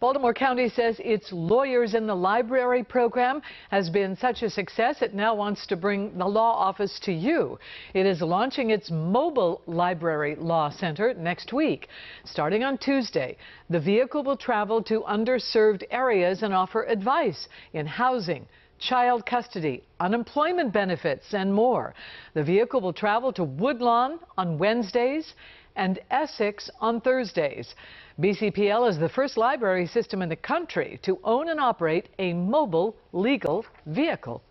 Baltimore County says its Lawyers in the Library program has been such a success it now wants to bring the law office to you. It is launching its mobile library law center next week. Starting on Tuesday, the vehicle will travel to underserved areas and offer advice in housing, child custody, unemployment benefits, and more. The vehicle will travel to Woodlawn on Wednesdays and Essex on Thursdays. BCPL is the first library system in the country to own and operate a mobile legal vehicle.